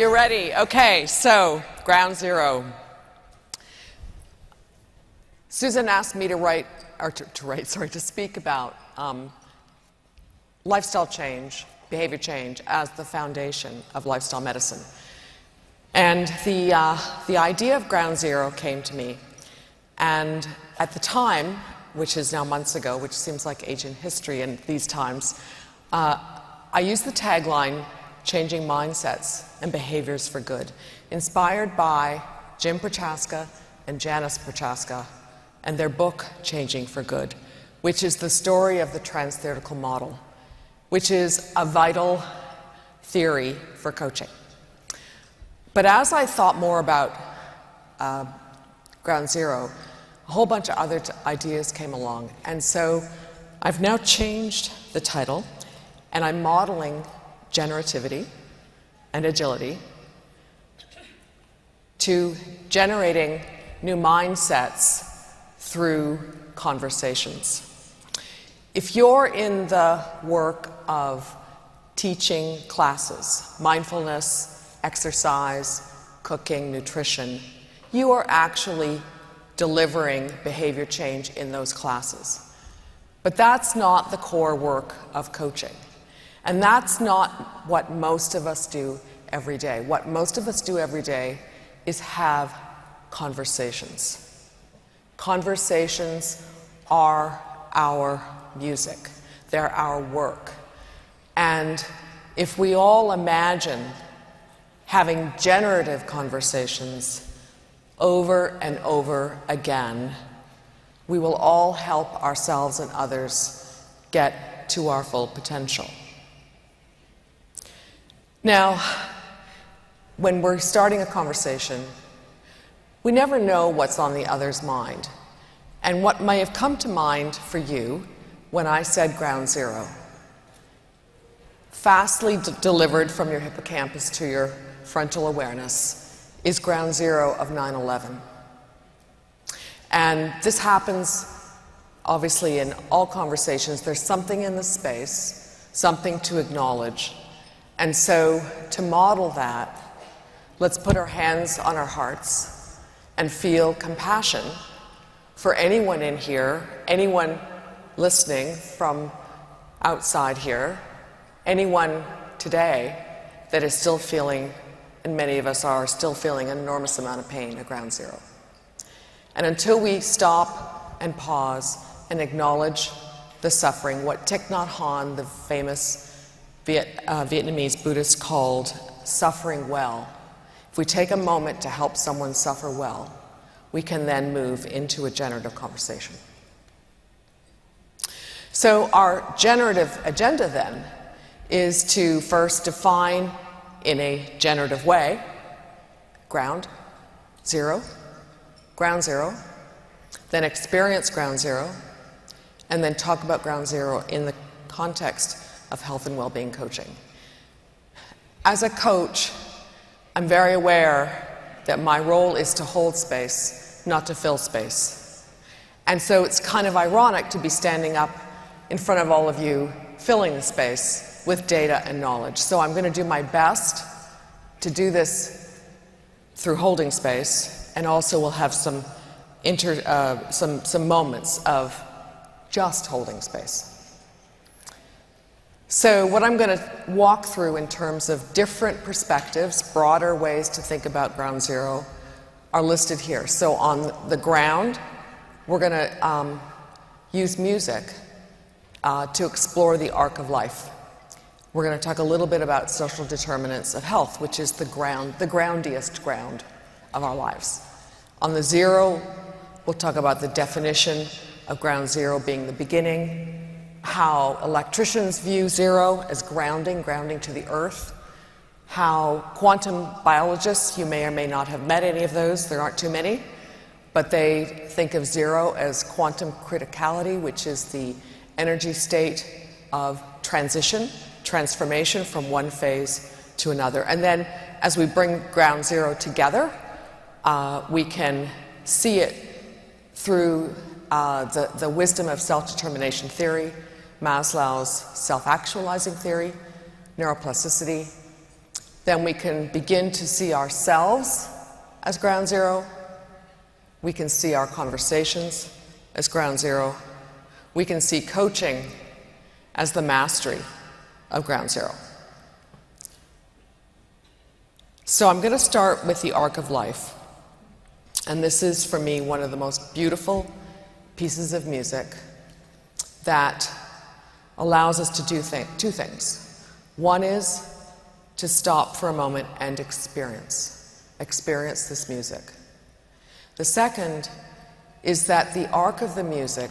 You're ready. Okay, so ground zero. Susan asked me to write, or to, to write, sorry, to speak about um, lifestyle change, behavior change as the foundation of lifestyle medicine. And the, uh, the idea of ground zero came to me. And at the time, which is now months ago, which seems like ancient history in these times, uh, I used the tagline changing mindsets and behaviors for good, inspired by Jim Prochaska and Janice Prochaska and their book, Changing for Good, which is the story of the transtheoretical model, which is a vital theory for coaching. But as I thought more about uh, Ground Zero, a whole bunch of other ideas came along. And so I've now changed the title, and I'm modeling generativity and agility to generating new mindsets through conversations. If you're in the work of teaching classes, mindfulness, exercise, cooking, nutrition, you are actually delivering behavior change in those classes. But that's not the core work of coaching. And that's not what most of us do every day. What most of us do every day is have conversations. Conversations are our music, they're our work. And if we all imagine having generative conversations over and over again, we will all help ourselves and others get to our full potential. Now, when we're starting a conversation, we never know what's on the other's mind. And what may have come to mind for you when I said ground zero, fastly delivered from your hippocampus to your frontal awareness, is ground zero of 9 11. And this happens obviously in all conversations. There's something in the space, something to acknowledge and so, to model that, let's put our hands on our hearts and feel compassion for anyone in here, anyone listening from outside here, anyone today that is still feeling, and many of us are still feeling an enormous amount of pain at ground zero. And until we stop and pause and acknowledge the suffering, what Thich Nhat Hanh, the famous Viet, uh, Vietnamese Buddhist called suffering well. If we take a moment to help someone suffer well, we can then move into a generative conversation. So, our generative agenda then is to first define in a generative way ground zero, ground zero, then experience ground zero, and then talk about ground zero in the context of health and well being coaching. As a coach, I'm very aware that my role is to hold space, not to fill space. And so it's kind of ironic to be standing up in front of all of you, filling the space with data and knowledge. So I'm going to do my best to do this through holding space, and also we'll have some, inter, uh, some, some moments of just holding space. So, what I'm going to walk through in terms of different perspectives, broader ways to think about ground zero, are listed here. So, on the ground, we're going to um, use music uh, to explore the arc of life. We're going to talk a little bit about social determinants of health, which is the ground, the groundiest ground of our lives. On the zero, we'll talk about the definition of ground zero being the beginning, how electricians view zero as grounding, grounding to the earth, how quantum biologists, you may or may not have met any of those, there aren't too many, but they think of zero as quantum criticality, which is the energy state of transition, transformation from one phase to another. And then as we bring ground zero together, uh, we can see it through uh, the, the wisdom of self determination theory Maslow's self actualizing theory, neuroplasticity, then we can begin to see ourselves as ground zero. We can see our conversations as ground zero. We can see coaching as the mastery of ground zero. So I'm going to start with the arc of life. And this is, for me, one of the most beautiful pieces of music that allows us to do th- two things. One is to stop for a moment and experience, experience this music. The second is that the arc of the music,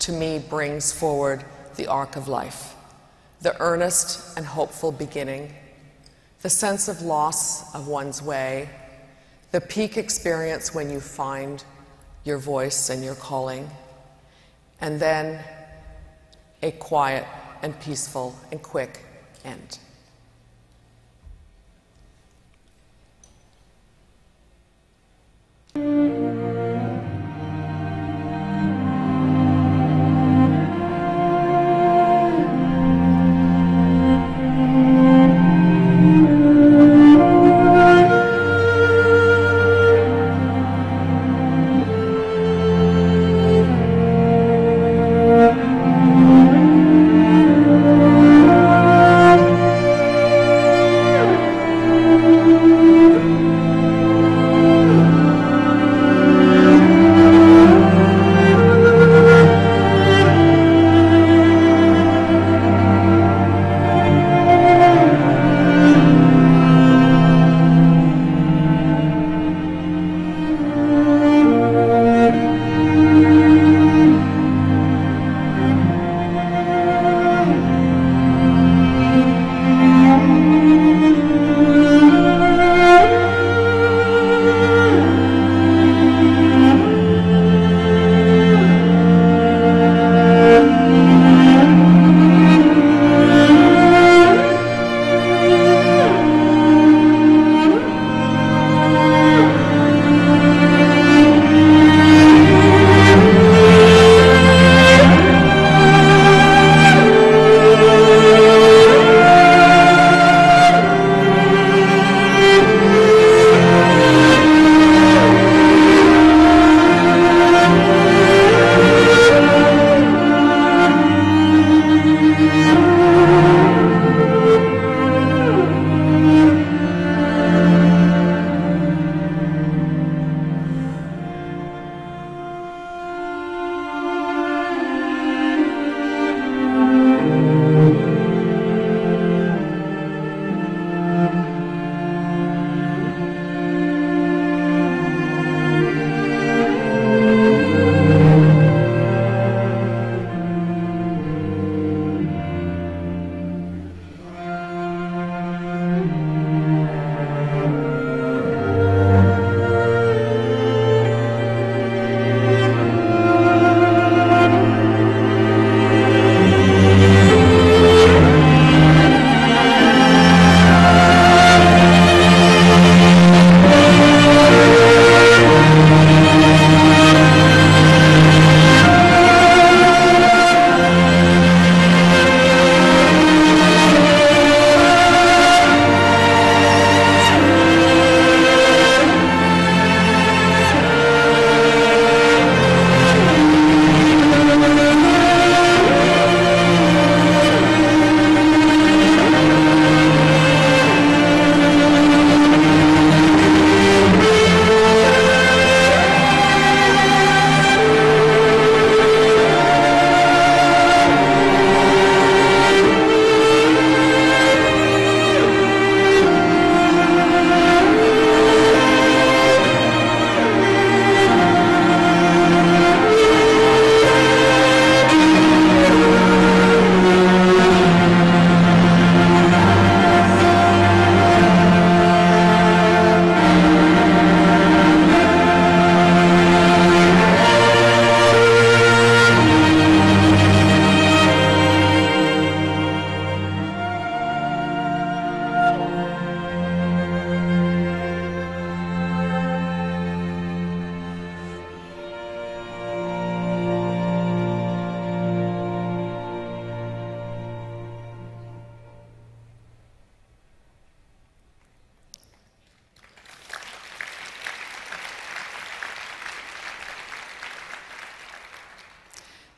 to me, brings forward the arc of life, the earnest and hopeful beginning, the sense of loss of one's way, the peak experience when you find your voice and your calling, and then a quiet and peaceful and quick end.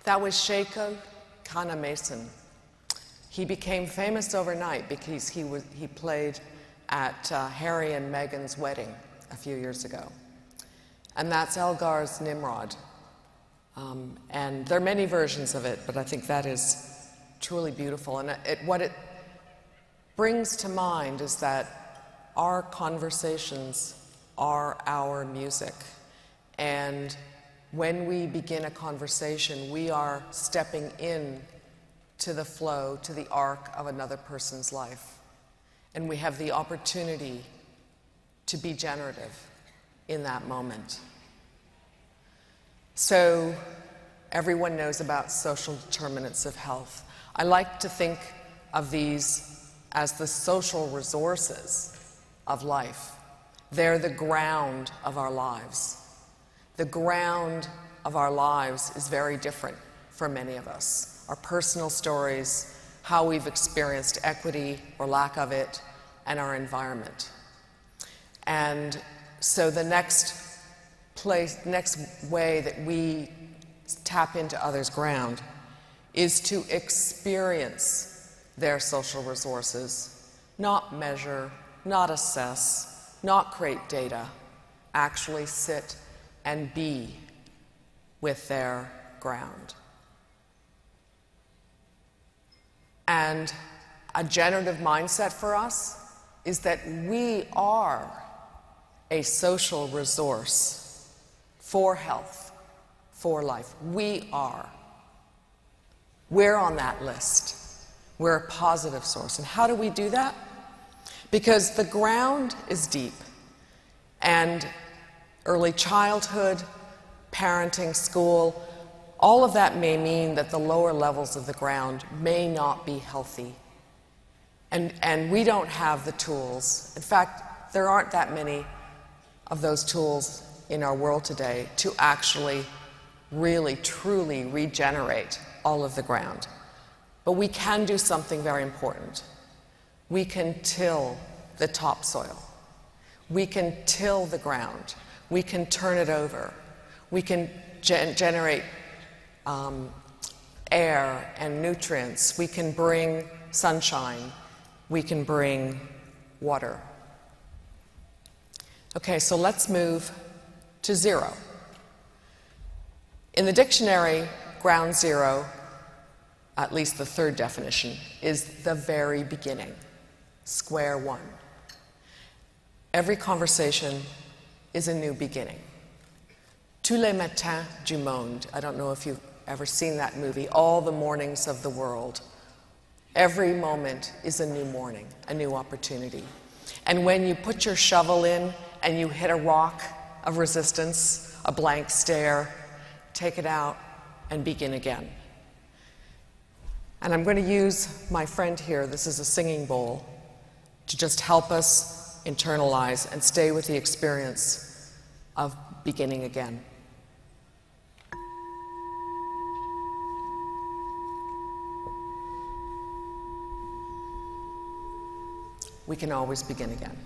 That was Sheku Kanneh-Mason. He became famous overnight because he, was, he played at uh, Harry and Meghan's wedding a few years ago. And that's Elgar's Nimrod. Um, and there are many versions of it, but I think that is truly beautiful. And it, what it brings to mind is that our conversations are our music. And when we begin a conversation, we are stepping in to the flow, to the arc of another person's life. And we have the opportunity to be generative in that moment. So, everyone knows about social determinants of health. I like to think of these as the social resources of life. They're the ground of our lives. The ground of our lives is very different for many of us. Our personal stories, how we've experienced equity or lack of it, and our environment. And so the next place, next way that we tap into others' ground is to experience their social resources, not measure, not assess, not create data, actually sit and be with their ground. And a generative mindset for us is that we are a social resource for health, for life. We are. We're on that list. We're a positive source. And how do we do that? Because the ground is deep. And early childhood, parenting, school, all of that may mean that the lower levels of the ground may not be healthy. And, and we don't have the tools. In fact, there aren't that many of those tools in our world today to actually, really, truly regenerate all of the ground. But we can do something very important. We can till the topsoil. We can till the ground. We can turn it over. We can gen- generate um, air and nutrients. We can bring sunshine. We can bring water. Okay, so let's move to zero. In the dictionary, ground zero, at least the third definition, is the very beginning, square one. Every conversation is a new beginning. Tous les matins du monde. I don't know if you've ever seen that movie, All the Mornings of the World. Every moment is a new morning, a new opportunity. And when you put your shovel in and you hit a rock of resistance, a blank stare, take it out and begin again. And I'm going to use my friend here, this is a singing bowl, to just help us internalize, and stay with the experience of beginning again. We can always begin again.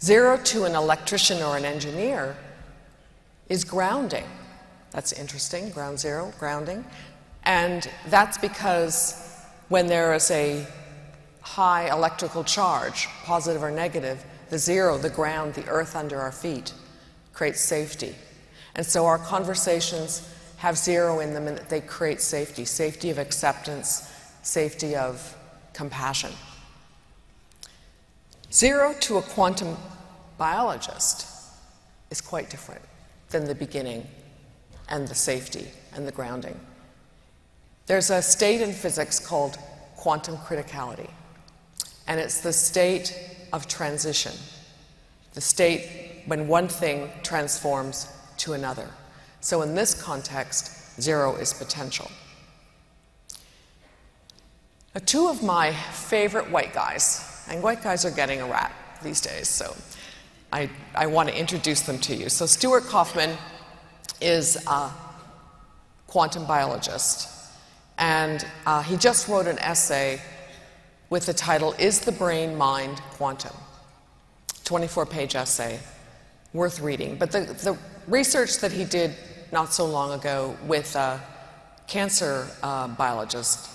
Zero to an electrician or an engineer is grounding. That's interesting, ground zero, grounding. And that's because when there is a high electrical charge, positive or negative, the zero, the ground, the earth under our feet, creates safety. And so our conversations have zero in them and they create safety safety of acceptance, safety of compassion. Zero to a quantum biologist is quite different than the beginning and the safety and the grounding. There's a state in physics called quantum criticality. And it's the state of transition, the state when one thing transforms to another. So, in this context, zero is potential. Now, two of my favorite white guys, and white guys are getting a rap these days, so I, I want to introduce them to you. So, Stuart Kauffman is a quantum biologist, and uh, he just wrote an essay with the title Is the Brain Mind Quantum? 24 page essay, worth reading. But the, the research that he did not so long ago with uh, cancer uh, biologist,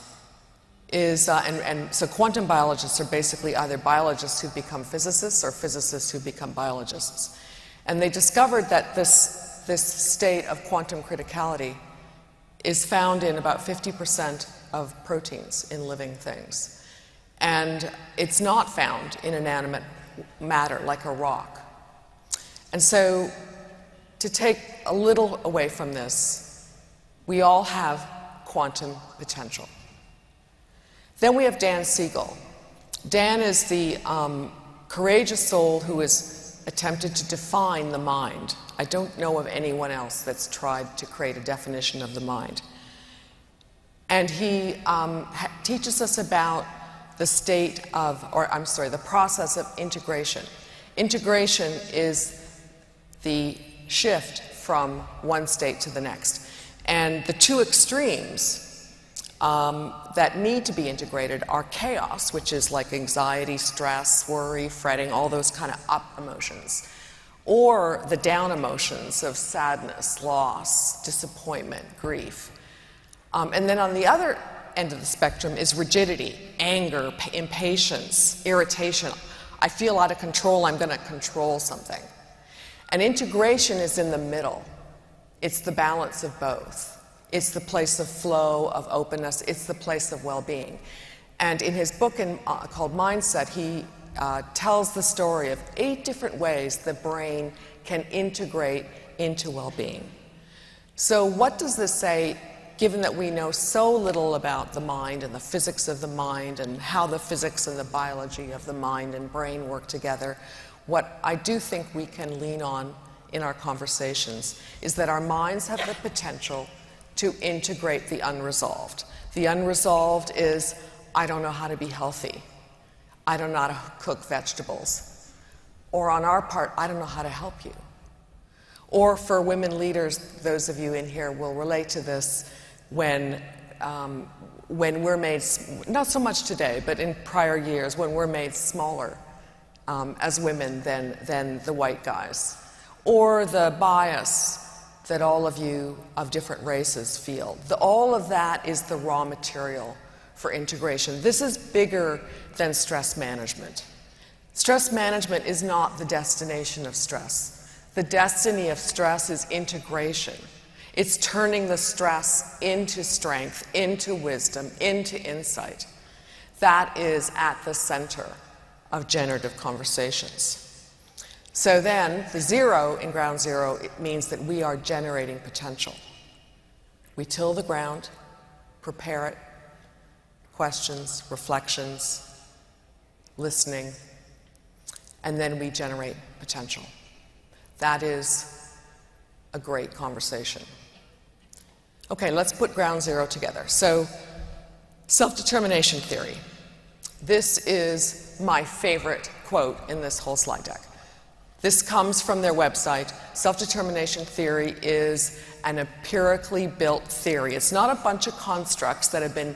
is, uh, and, and so quantum biologists are basically either biologists who become physicists or physicists who become biologists. And they discovered that this, this state of quantum criticality is found in about 50% of proteins in living things. And it's not found in inanimate matter like a rock. And so, to take a little away from this, we all have quantum potential. Then we have Dan Siegel. Dan is the um, courageous soul who has attempted to define the mind. I don't know of anyone else that's tried to create a definition of the mind. And he um, teaches us about the state of, or I'm sorry, the process of integration. Integration is the shift from one state to the next. And the two extremes um, that need to be integrated are chaos, which is like anxiety, stress, worry, fretting, all those kind of up emotions, or the down emotions of sadness, loss, disappointment, grief. Um, and then on the other end of the spectrum is rigidity, anger, impatience, irritation. I feel out of control, I'm going to control something. And integration is in the middle, it's the balance of both. It's the place of flow, of openness, it's the place of well being. And in his book in, uh, called Mindsight, he uh, tells the story of eight different ways the brain can integrate into well being. So, what does this say, given that we know so little about the mind and the physics of the mind and how the physics and the biology of the mind and brain work together? What I do think we can lean on in our conversations is that our minds have the potential to integrate the unresolved. The unresolved is I don't know how to be healthy. I don't know how to cook vegetables. Or on our part, I don't know how to help you. Or for women leaders, those of you in here will relate to this when, um, when we're made, not so much today, but in prior years, when we're made smaller um, as women than, than the white guys. Or the bias that all of you of different races feel. The, all of that is the raw material for integration. This is bigger than stress management. Stress management is not the destination of stress. The destiny of stress is integration. It's turning the stress into strength, into wisdom, into insight. That is at the center of generative conversations. So then, the zero in ground zero means that we are generating potential. We till the ground, prepare it, questions, reflections, listening, and then we generate potential. That is a great conversation. Okay, let's put ground zero together. So, self determination theory. This is my favorite quote in this whole slide deck. This comes from their website. Self determination theory is an empirically built theory. It's not a bunch of constructs that have been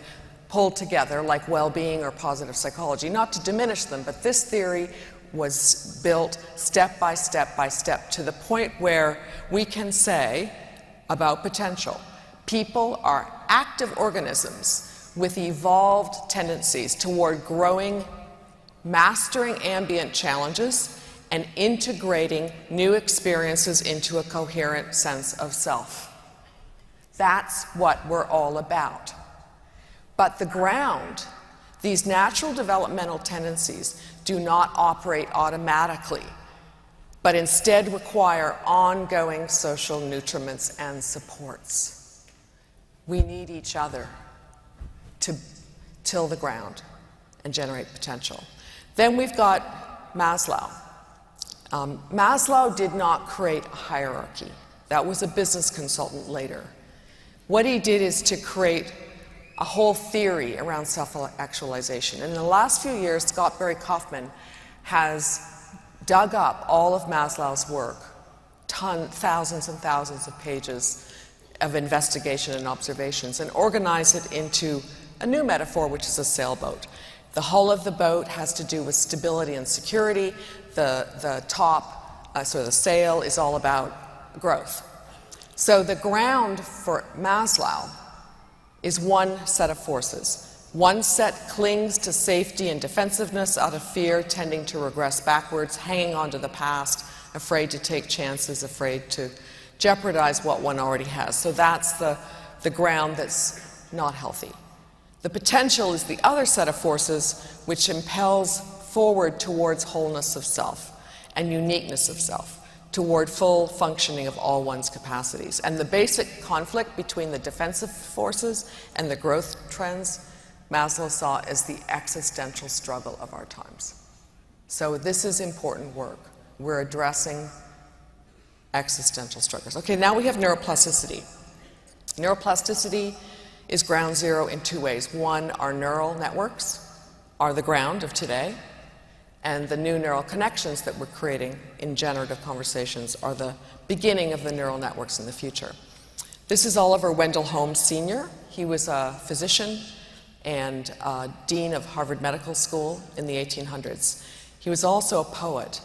pulled together like well being or positive psychology, not to diminish them, but this theory was built step by step by step to the point where we can say about potential people are active organisms with evolved tendencies toward growing, mastering ambient challenges and integrating new experiences into a coherent sense of self. That's what we're all about. But the ground, these natural developmental tendencies, do not operate automatically, but instead require ongoing social nutriments and supports. We need each other to till the ground and generate potential. Then we've got Maslow. Um, Maslow did not create a hierarchy. That was a business consultant later. What he did is to create a whole theory around self actualization. And in the last few years, Scott Barry Kaufman has dug up all of Maslow's work, ton, thousands and thousands of pages of investigation and observations, and organize it into a new metaphor, which is a sailboat. The hull of the boat has to do with stability and security. The, the top, uh, so the sail, is all about growth. So the ground for Maslow is one set of forces. One set clings to safety and defensiveness out of fear, tending to regress backwards, hanging on to the past, afraid to take chances, afraid to jeopardize what one already has. So that's the, the ground that's not healthy. The potential is the other set of forces which impels forward towards wholeness of self and uniqueness of self, toward full functioning of all one's capacities. And the basic conflict between the defensive forces and the growth trends, Maslow saw as the existential struggle of our times. So this is important work. We're addressing existential struggles. Okay, now we have neuroplasticity. Neuroplasticity is ground zero in two ways. One, our neural networks are the ground of today, and the new neural connections that we're creating in generative conversations are the beginning of the neural networks in the future. This is Oliver Wendell Holmes Sr. He was a physician and uh, dean of Harvard Medical School in the 1800s. He was also a poet,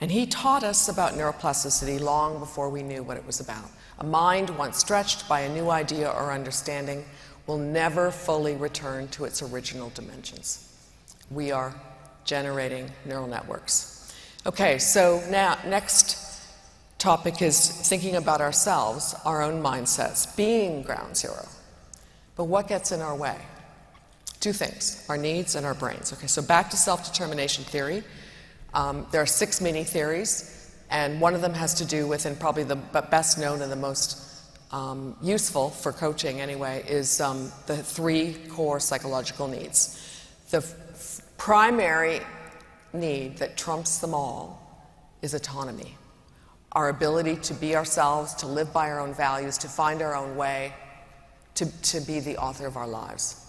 and he taught us about neuroplasticity long before we knew what it was about. A mind once stretched by a new idea or understanding will never fully return to its original dimensions. We are generating neural networks. Okay, so now, next topic is thinking about ourselves, our own mindsets, being ground zero. But what gets in our way? Two things our needs and our brains. Okay, so back to self determination theory. Um, there are six mini theories, and one of them has to do with, and probably the best known and the most um, useful for coaching anyway, is um, the three core psychological needs. The f- primary need that trumps them all is autonomy. Our ability to be ourselves, to live by our own values, to find our own way, to, to be the author of our lives.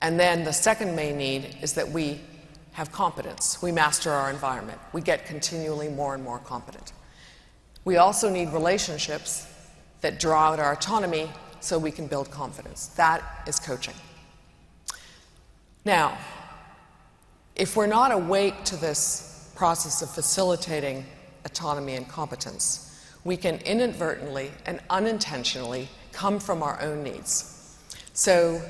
And then the second main need is that we have competence. We master our environment. We get continually more and more competent. We also need relationships that draw out our autonomy so we can build confidence. That is coaching. Now, if we're not awake to this process of facilitating autonomy and competence, we can inadvertently and unintentionally come from our own needs. So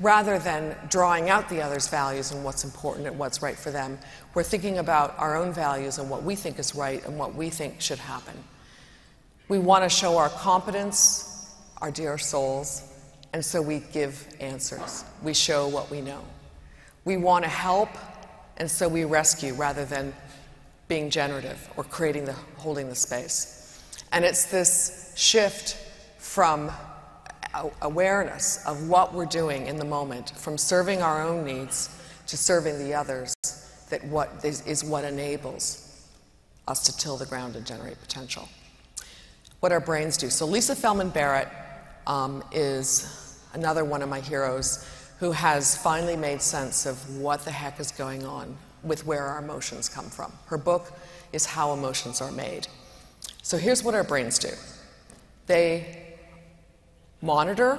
rather than drawing out the other's values and what's important and what's right for them, we're thinking about our own values and what we think is right and what we think should happen. We want to show our competence, our dear souls, and so we give answers. We show what we know. We want to help, and so we rescue rather than being generative or creating the holding the space. And it's this shift from awareness of what we're doing in the moment, from serving our own needs to serving the others, that what is, is what enables us to till the ground and generate potential. What our brains do. So Lisa Feldman Barrett um, is another one of my heroes who has finally made sense of what the heck is going on with where our emotions come from. Her book is How Emotions Are Made. So here's what our brains do they monitor,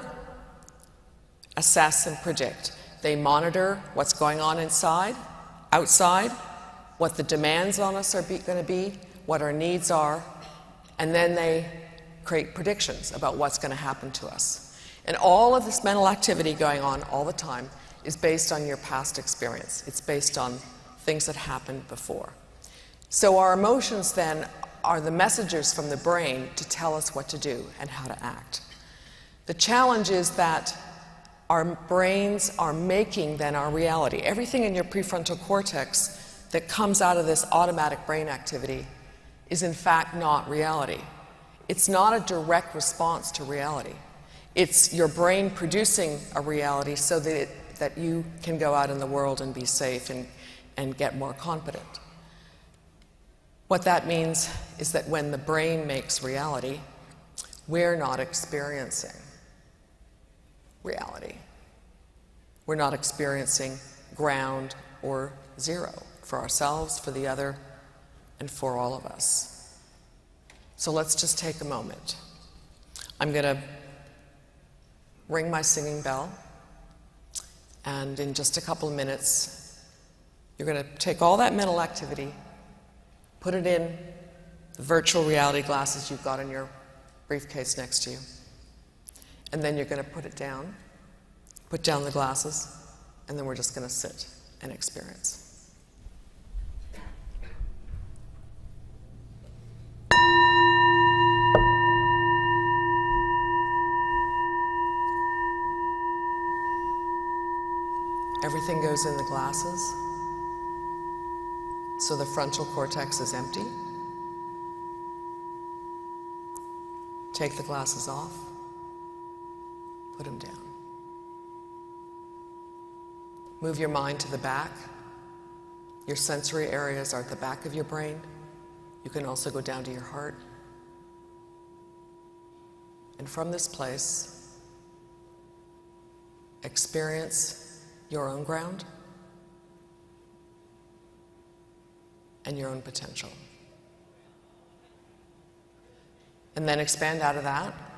assess, and predict. They monitor what's going on inside, outside, what the demands on us are going to be, what our needs are, and then they create predictions about what's going to happen to us. And all of this mental activity going on all the time is based on your past experience. It's based on things that happened before. So our emotions then are the messengers from the brain to tell us what to do and how to act. The challenge is that our brains are making then our reality. Everything in your prefrontal cortex that comes out of this automatic brain activity is in fact not reality. It's not a direct response to reality. It's your brain producing a reality so that, it, that you can go out in the world and be safe and, and get more confident. What that means is that when the brain makes reality, we're not experiencing reality. We're not experiencing ground or zero for ourselves, for the other, and for all of us. So let's just take a moment. I'm going to ring my singing bell, and in just a couple of minutes, you're going to take all that mental activity, put it in the virtual reality glasses you've got in your briefcase next to you And then you're going to put it down, put down the glasses, and then we're just going to sit and experience. Everything goes in the glasses. So the frontal cortex is empty. Take the glasses off, put them down. Move your mind to the back. Your sensory areas are at the back of your brain. You can also go down to your heart. And from this place, experience your own ground and your own potential. And then expand out of that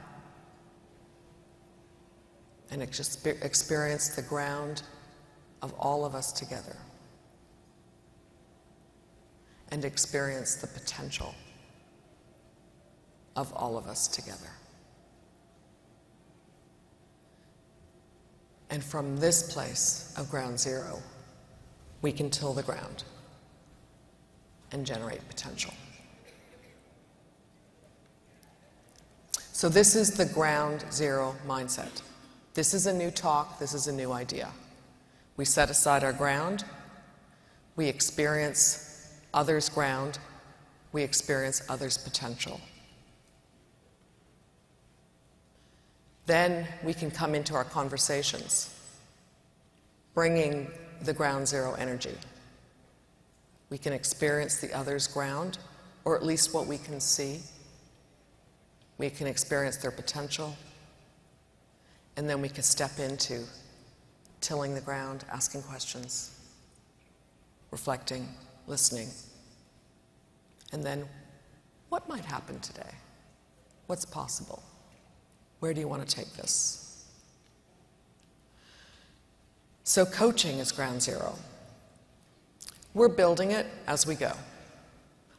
and experience the ground of all of us together. And experience the potential of all of us together. And from this place of ground zero, we can till the ground and generate potential. So, this is the ground zero mindset. This is a new talk, this is a new idea. We set aside our ground, we experience others' ground, we experience others' potential. Then we can come into our conversations, bringing the ground zero energy. We can experience the other's ground, or at least what we can see. We can experience their potential. And then we can step into tilling the ground, asking questions, reflecting, listening. And then, what might happen today? What's possible? Where do you want to take this? So, coaching is ground zero. We're building it as we go.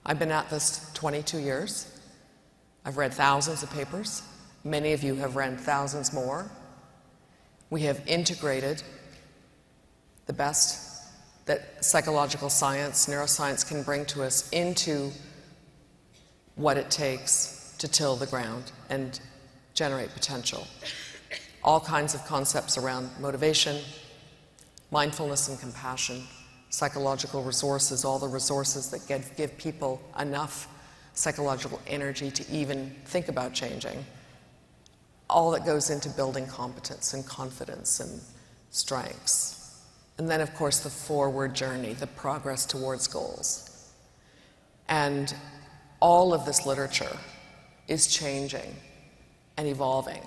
I've been at this 22 years. I've read thousands of papers. Many of you have read thousands more. We have integrated the best that psychological science, neuroscience can bring to us into what it takes to till the ground and generate potential. All kinds of concepts around motivation, mindfulness, and compassion psychological resources, all the resources that give, give people enough psychological energy to even think about changing. All that goes into building competence and confidence and strengths. And then, of course, the forward journey, the progress towards goals. And all of this literature is changing and evolving.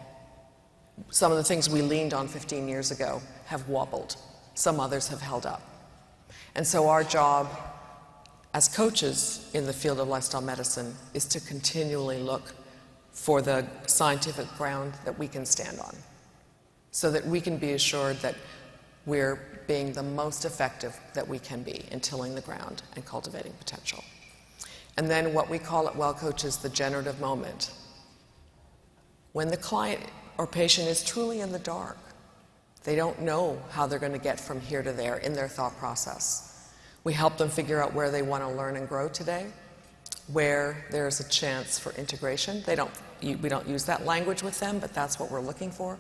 Some of the things we leaned on 15 years ago have wobbled, some others have held up. And so, our job as coaches in the field of lifestyle medicine is to continually look for the scientific ground that we can stand on so that we can be assured that we're being the most effective that we can be in tilling the ground and cultivating potential. And then, what we call at Well Coach is the generative moment. When the client or patient is truly in the dark, they don't know how they're going to get from here to there in their thought process. We help them figure out where they want to learn and grow today, where there's a chance for integration. They don't, we don't use that language with them, but that's what we're looking for.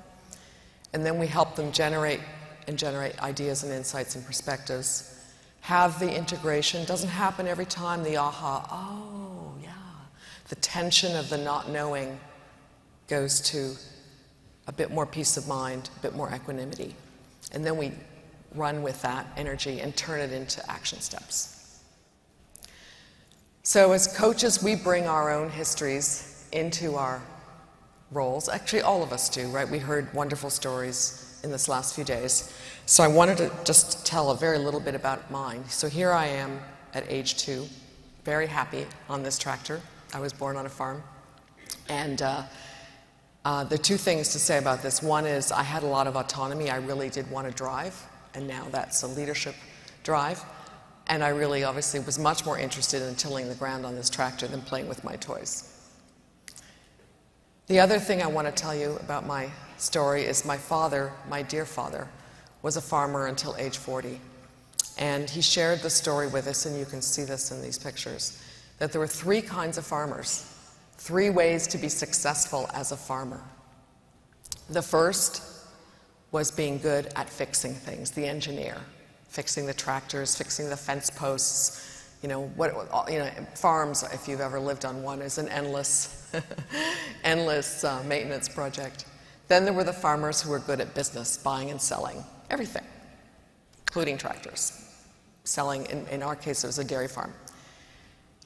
And then we help them generate and generate ideas and insights and perspectives. Have the integration. Doesn't happen every time. The aha, oh, yeah. The tension of the not knowing goes to a bit more peace of mind, a bit more equanimity. And then we run with that energy and turn it into action steps. So, as coaches, we bring our own histories into our roles. Actually, all of us do, right? We heard wonderful stories in this last few days. So, I wanted to just tell a very little bit about mine. So, here I am at age two, very happy on this tractor. I was born on a farm. And uh, uh, the two things to say about this one is I had a lot of autonomy. I really did want to drive and now that's a leadership drive. And I really obviously was much more interested in tilling the ground on this tractor than playing with my toys. The other thing I want to tell you about my story is my father, my dear father, was a farmer until age 40. And he shared the story with us, and you can see this in these pictures that there were three kinds of farmers, three ways to be successful as a farmer. The first was being good at fixing things, the engineer, fixing the tractors, fixing the fence posts. You know, what, you know, farms, if you've ever lived on one, is an endless, endless uh, maintenance project. Then there were the farmers who were good at business, buying and selling everything, including tractors. Selling, in, in our case, it was a dairy farm.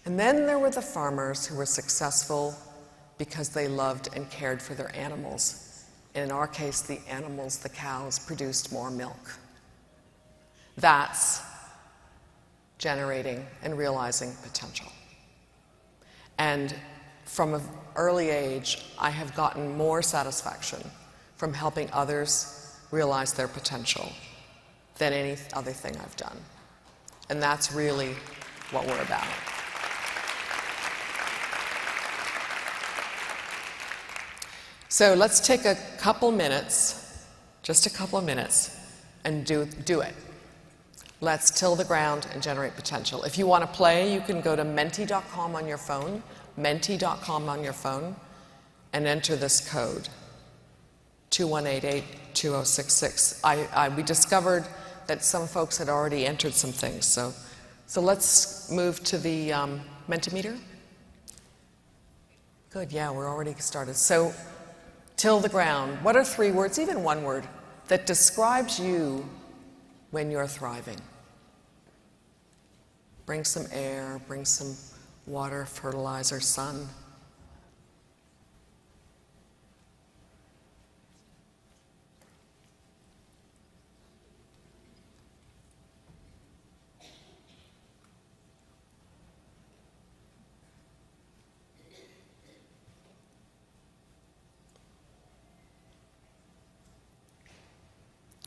And then there were the farmers who were successful because they loved and cared for their animals. And in our case, the animals, the cows, produced more milk. That's generating and realizing potential. And from an early age, I have gotten more satisfaction from helping others realize their potential than any other thing I've done. And that's really what we're about. So let's take a couple minutes, just a couple of minutes, and do, do it. Let's till the ground and generate potential. If you want to play, you can go to menti.com on your phone, menti.com on your phone, and enter this code 2188-2066. I, I, we discovered that some folks had already entered some things, so, so let's move to the um, Mentimeter. Good, yeah, we're already started. So till the ground. What are three words, even one word, that describes you when you're thriving? Bring some air, bring some water, fertilizer, sun.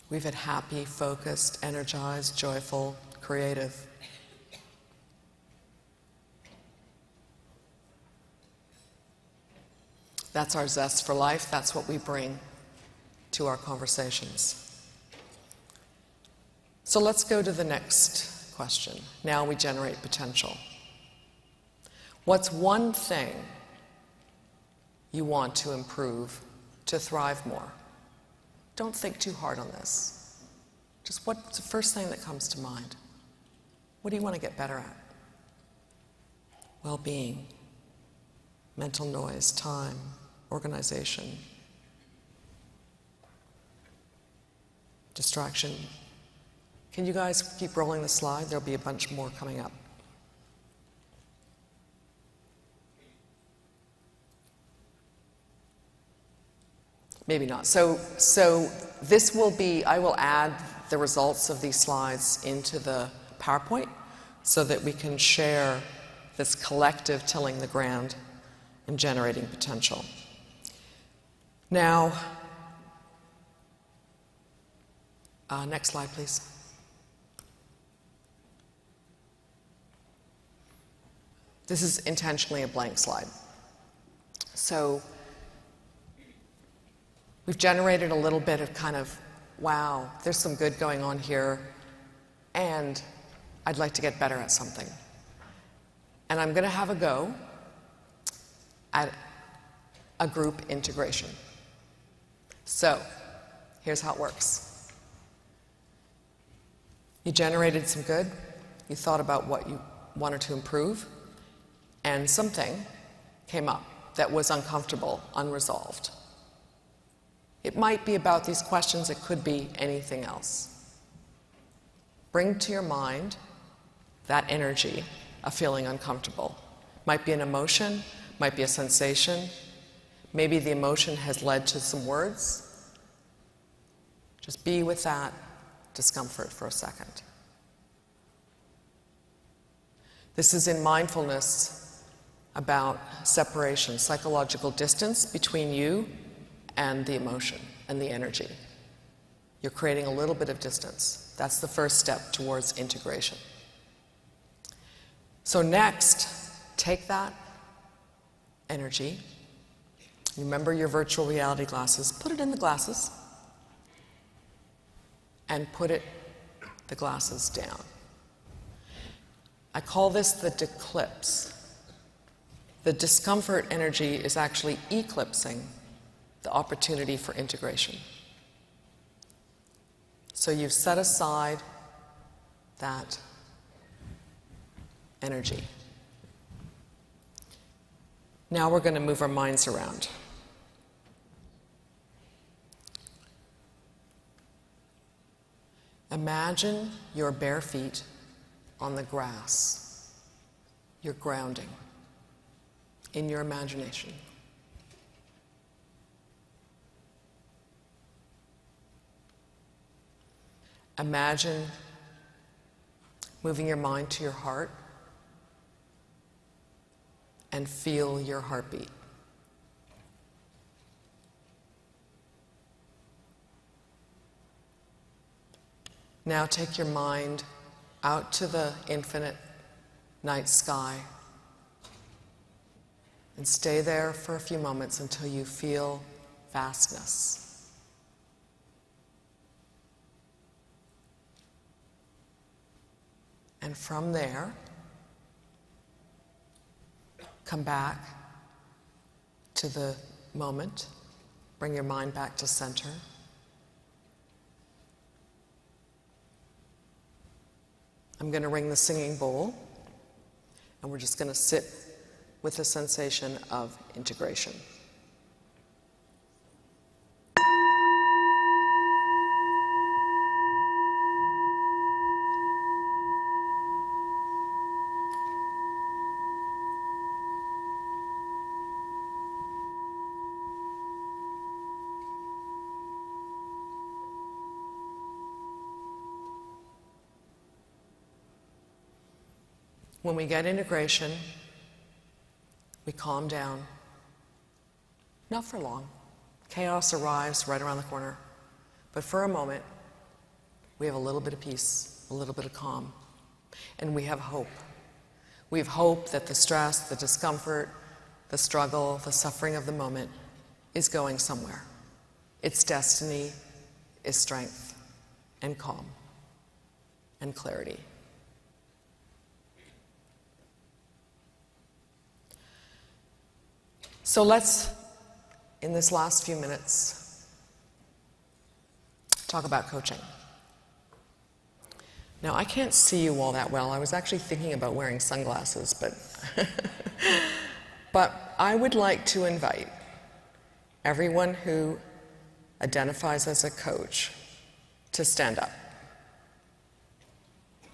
We've had happy, focused, energized, joyful, creative. That's our zest for life. That's what we bring to our conversations. So let's go to the next question. Now we generate potential. What's one thing you want to improve to thrive more? Don't think too hard on this. Just what's the first thing that comes to mind? What do you want to get better at? Well being, mental noise, time, organization, distraction. Can you guys keep rolling the slide? There'll be a bunch more coming up. Maybe not. So, so this will be, I will add the results of these slides into the PowerPoint so that we can share this collective tilling the ground and generating potential. Now, uh, next slide, please. This is intentionally a blank slide. So, We've generated a little bit of kind of, wow, there's some good going on here, and I'd like to get better at something. And I'm going to have a go at a group integration. So, here's how it works you generated some good, you thought about what you wanted to improve, and something came up that was uncomfortable, unresolved. It might be about these questions, it could be anything else. Bring to your mind that energy of feeling uncomfortable. Might be an emotion, might be a sensation. Maybe the emotion has led to some words. Just be with that discomfort for a second. This is in mindfulness about separation, psychological distance between you and the emotion and the energy. You're creating a little bit of distance. That's the first step towards integration. So, next, take that energy Remember your virtual reality glasses. Put it in the glasses and put it the glasses down. I call this the declipse. The discomfort energy is actually eclipsing the opportunity for integration. So you've set aside that energy. Now we're going to move our minds around. Imagine your bare feet on the grass. You're grounding in your imagination. Imagine moving your mind to your heart and feel your heartbeat. Now take your mind out to the infinite night sky and stay there for a few moments until you feel vastness. And from there, come back to the moment, bring your mind back to center. I'm going to ring the singing bowl, and we're just going to sit with the sensation of integration. When we get integration, we calm down. Not for long. Chaos arrives right around the corner. But for a moment, we have a little bit of peace, a little bit of calm, and we have hope. We have hope that the stress, the discomfort, the struggle, the suffering of the moment is going somewhere. Its destiny is strength and calm and clarity. So let's, in this last few minutes, talk about coaching. Now, I can't see you all that well. I was actually thinking about wearing sunglasses, but, but I would like to invite everyone who identifies as a coach to stand up,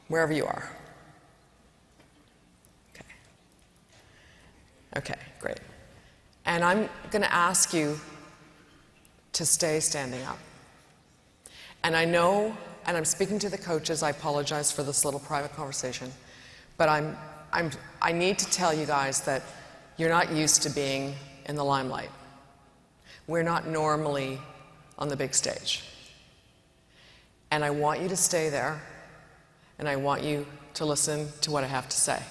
wherever you are. Okay. Okay, great. And I'm going to ask you to stay standing up. And I know, and I'm speaking to the coaches, I apologize for this little private conversation, but I'm, I'm, I need to tell you guys that you're not used to being in the limelight. We're not normally on the big stage. And I want you to stay there, and I want you to listen to what I have to say.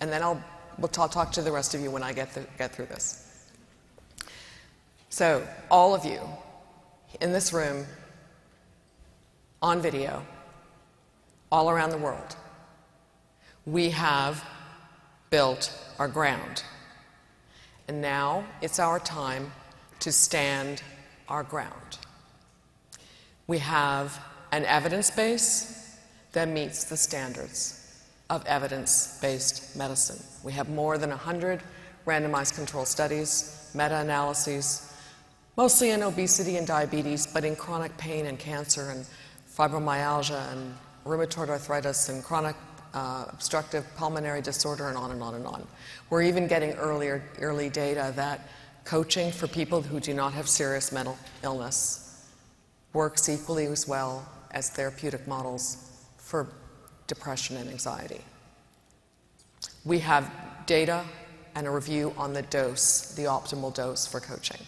And then I'll we'll talk, talk to the rest of you when I get, th- get through this. So, all of you in this room, on video, all around the world, we have built our ground. And now it's our time to stand our ground. We have an evidence base that meets the standards of evidence based medicine. We have more than 100 randomized control studies, meta analyses, mostly in obesity and diabetes, but in chronic pain and cancer and fibromyalgia and rheumatoid arthritis and chronic uh, obstructive pulmonary disorder and on and on and on. We're even getting earlier, early data that coaching for people who do not have serious mental illness works equally as well as therapeutic models for depression and anxiety. We have data and a review on the dose, the optimal dose for coaching.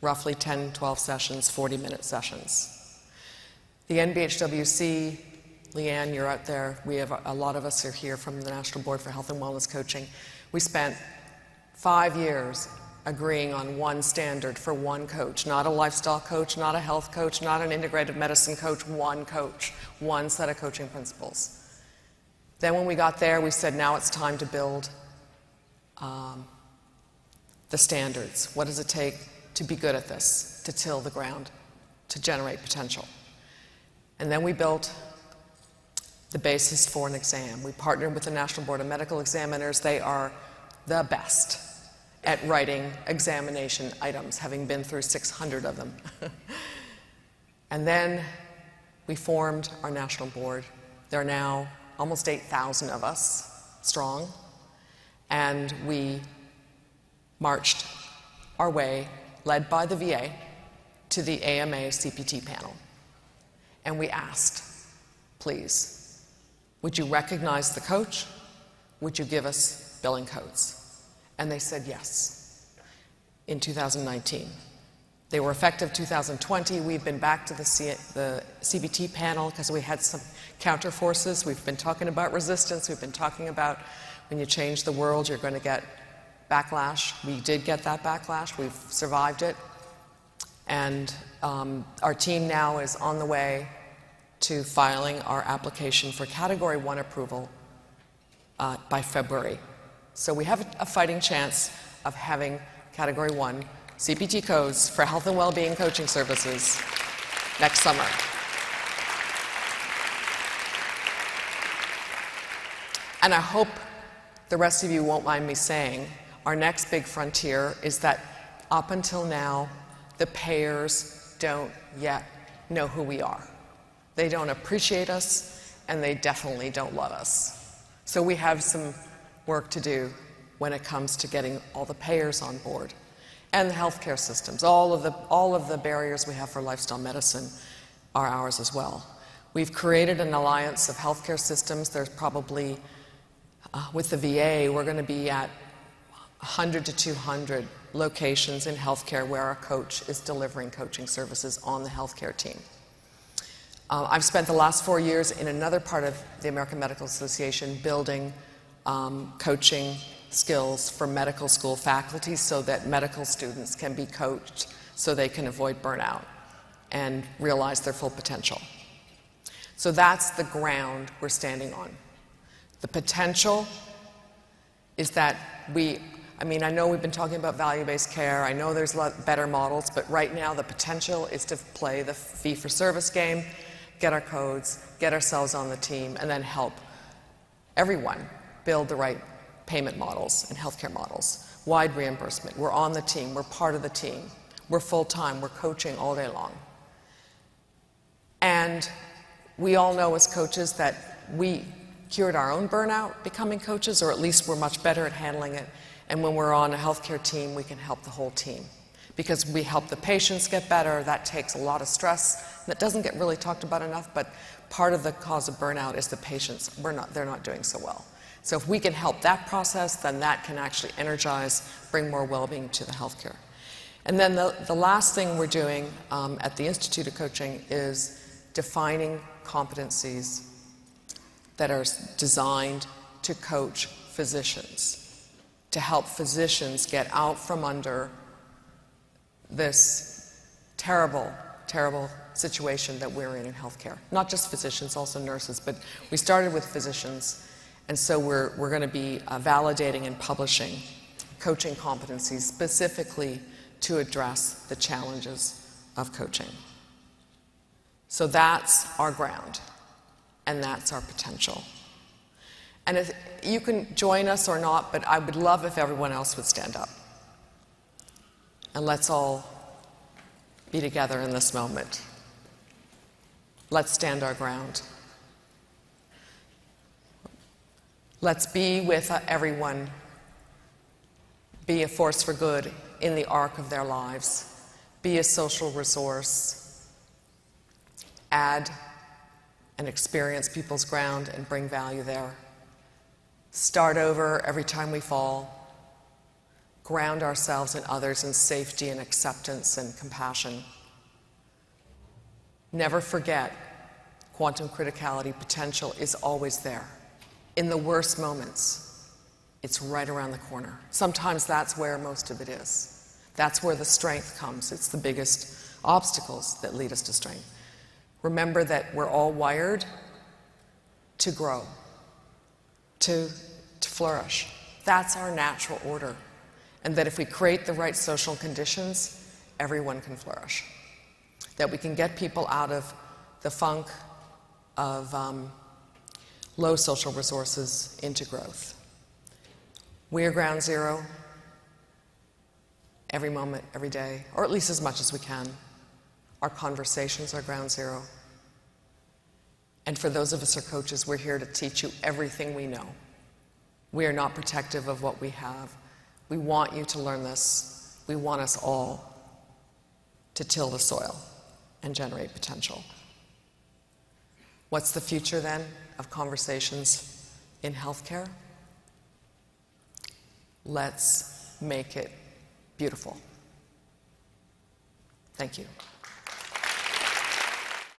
Roughly 10, 12 sessions, 40 minute sessions. The NBHWC, Leanne, you're out there. We have a, lot of us are here from the National Board for Health and Wellness Coaching. We spent five years agreeing on one standard for one coach, not a lifestyle coach, not a health coach, not an integrative medicine coach, one coach, one set of coaching principles. Then, when we got there, we said, now it's time to build um, the standards. What does it take to be good at this, to till the ground, to generate potential? And then we built the basis for an exam. We partnered with the National Board of Medical Examiners. They are the best at writing examination items, having been through 600 of them. and then we formed our national board. There are now almost 8,000 of us strong, and we marched our way, led by the VA, to the AMA CPT panel. And we asked, please, would you recognize the coach? Would you give us billing codes? And they said yes in 2019. They were effective 2020. We've been back to the, C- the CPT panel because we had some counter forces. We've been talking about resistance. We've been talking about when you change the world, you're going to get backlash. We did get that backlash. We've survived it. And um, our team now is on the way to filing our application for Category 1 approval uh, by February. So we have a fighting chance of having Category 1 CPT codes for health and well-being coaching services next summer. And I hope the rest of you won't mind me saying our next big frontier is that up until now, the payers don't yet know who we are. They don't appreciate us, and they definitely don't love us. So we have some work to do when it comes to getting all the payers on board and the healthcare systems. All of the, all of the barriers we have for lifestyle medicine are ours as well. We've created an alliance of healthcare systems. There's probably, uh, with the VA, we're going to be at 100 to 200 locations in healthcare where our coach is delivering coaching services on the healthcare team. Uh, I've spent the last four years in another part of the American Medical Association building um, coaching skills for medical school faculty so that medical students can be coached so they can avoid burnout and realize their full potential. So that's the ground we're standing on. The potential is that we, I mean, I know we've been talking about value based care, I know there's better models, but right now the potential is to play the fee for service game, get our codes, get ourselves on the team, and then help everyone build the right payment models and healthcare models. Wide reimbursement. We're on the team, we're part of the team, we're full time, we're coaching all day long. And we all know as coaches that we cured our own burnout becoming coaches, or at least we're much better at handling it. And when we're on a healthcare team, we can help the whole team. Because we help the patients get better, that takes a lot of stress. That doesn't get really talked about enough, but part of the cause of burnout is the patients. We're not, they're not doing so well. So if we can help that process, then that can actually energize, bring more well-being to the healthcare. And then the, the last thing we're doing um, at the Institute of Coaching is defining competencies that are designed to coach physicians, to help physicians get out from under this terrible, terrible situation that we're in in healthcare. Not just physicians, also nurses, but we started with physicians and so we're, we're going to be uh, validating and publishing coaching competencies specifically to address the challenges of coaching. So that's our ground, and that's our potential. And if, you can join us or not, but I would love if everyone else would stand up. And let's all be together in this moment. Let's stand our ground. Let's be with uh, everyone, be a force for good in the arc of their lives, be a social resource, add and experience people's ground and bring value there. Start over every time we fall, ground ourselves and others in safety and acceptance and compassion. Never forget quantum criticality potential is always there in the worst moments. It's right around the corner. Sometimes that's where most of it is. That's where the strength comes. It's the biggest obstacles that lead us to strength. Remember that we're all wired to grow, to, to flourish. That's our natural order. And that if we create the right social conditions, everyone can flourish. That we can get people out of the funk of um, low social resources into growth. We are ground zero every moment, every day, or at least as much as we can. Our conversations are ground zero. And for those of us who are coaches, we're here to teach you everything we know. We are not protective of what we have. We want you to learn this. We want us all to till the soil and generate potential. What's the future then of conversations in healthcare? Let's make it beautiful. Thank you.